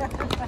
Yeah.